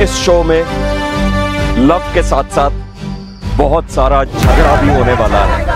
इस शो में लव के साथ साथ बहुत सारा झगड़ा भी होने वाला है।